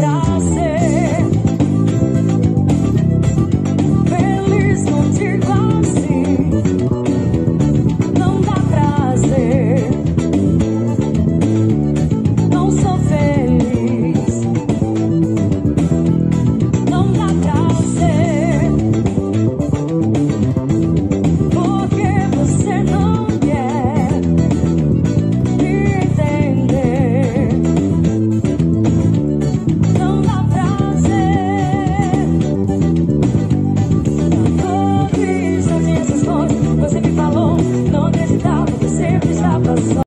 abraço.